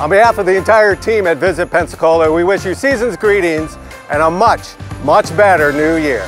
On behalf of the entire team at Visit Pensacola, we wish you season's greetings and a much, much better new year.